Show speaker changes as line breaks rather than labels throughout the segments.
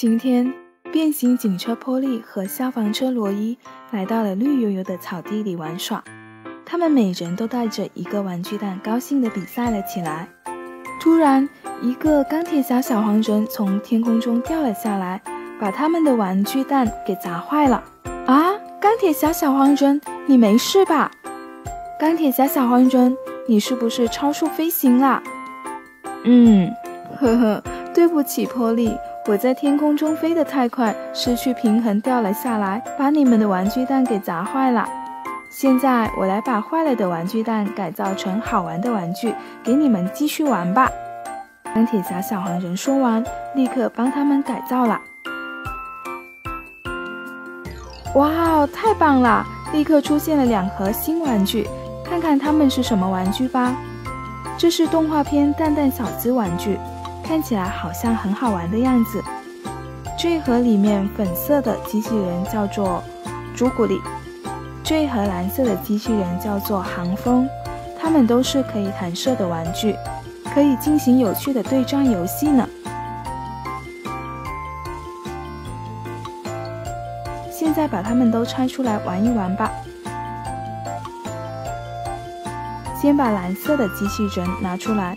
今天，变形警车波利和消防车罗伊来到了绿油油的草地里玩耍。他们每人都带着一个玩具蛋，高兴地比赛了起来。突然，一个钢铁侠小黄人从天空中掉了下来，把他们的玩具蛋给砸坏了。啊，钢铁侠小黄人，你没事吧？钢铁侠小黄人，你是不是超速飞行了？嗯，呵呵，对不起，波利。我在天空中飞得太快，失去平衡掉了下来，把你们的玩具蛋给砸坏了。现在我来把坏了的玩具蛋改造成好玩的玩具，给你们继续玩吧。钢铁侠小黄人说完，立刻帮他们改造了。哇哦，太棒了！立刻出现了两盒新玩具，看看他们是什么玩具吧。这是动画片蛋蛋小子玩具。看起来好像很好玩的样子。这一盒里面粉色的机器人叫做朱古力，这一盒蓝色的机器人叫做航风。它们都是可以弹射的玩具，可以进行有趣的对战游戏呢。现在把它们都拆出来玩一玩吧。先把蓝色的机器人拿出来。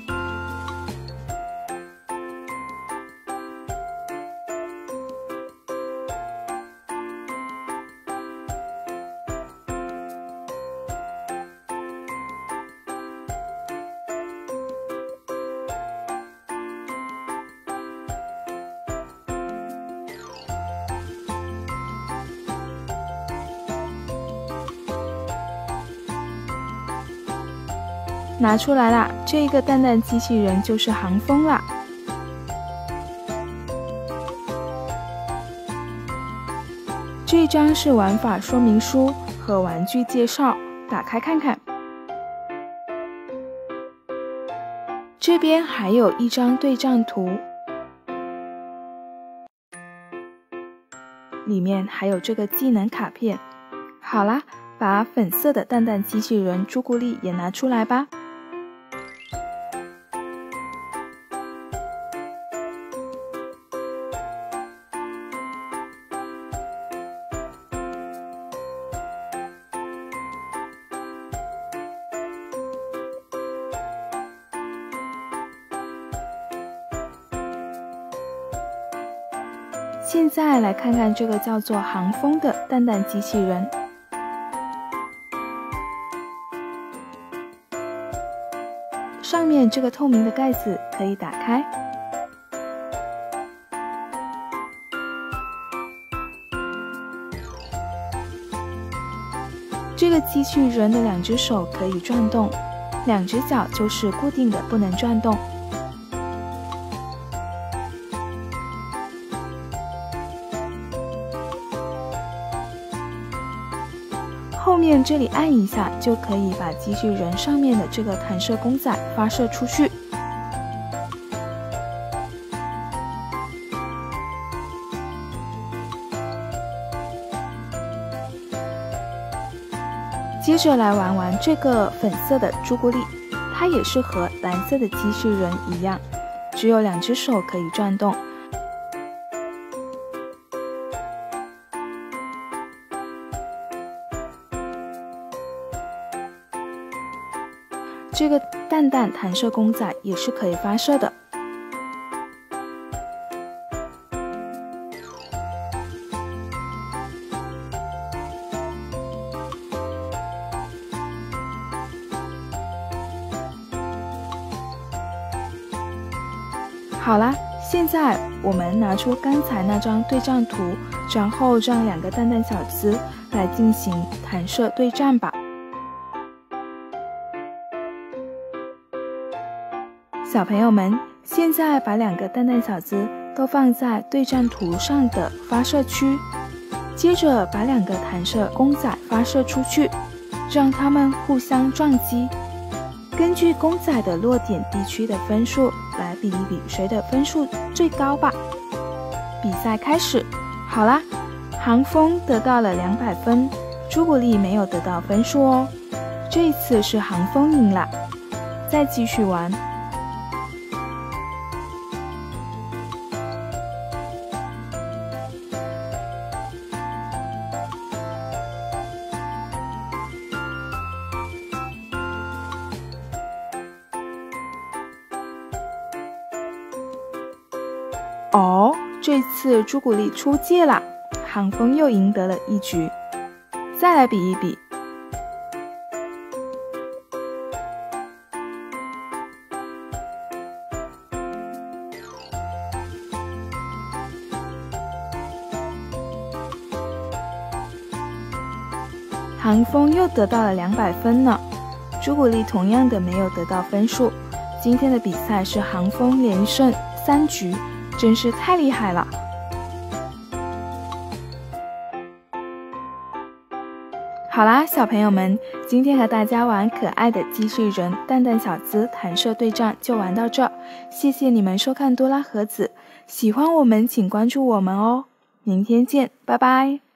拿出来啦！这个蛋蛋机器人就是航风啦。这张是玩法说明书和玩具介绍，打开看看。这边还有一张对战图，里面还有这个技能卡片。好啦，把粉色的蛋蛋机器人朱古力也拿出来吧。现在来看看这个叫做航风的蛋蛋机器人，上面这个透明的盖子可以打开。这个机器人的两只手可以转动，两只脚就是固定的，不能转动。后面这里按一下，就可以把机器人上面的这个弹射公仔发射出去。接着来玩玩这个粉色的朱古力，它也是和蓝色的机器人一样，只有两只手可以转动。这个蛋蛋弹射公仔也是可以发射的。好啦，现在我们拿出刚才那张对战图，然后让两个蛋蛋小子来进行弹射对战吧。小朋友们，现在把两个蛋蛋小子都放在对战图上的发射区，接着把两个弹射公仔发射出去，让它们互相撞击。根据公仔的落点地区的分数来比一比谁的分数最高吧。比赛开始，好啦，航风得到了两百分，朱古力没有得到分数哦。这一次是航风赢了，再继续玩。这次朱古力出界了，韩风又赢得了一局。再来比一比。韩风又得到了两百分呢，朱古力同样的没有得到分数。今天的比赛是韩风连胜三局，真是太厉害了。好啦，小朋友们，今天和大家玩可爱的机器人蛋蛋小子弹射对战就玩到这，谢谢你们收看多拉盒子，喜欢我们请关注我们哦，明天见，拜拜。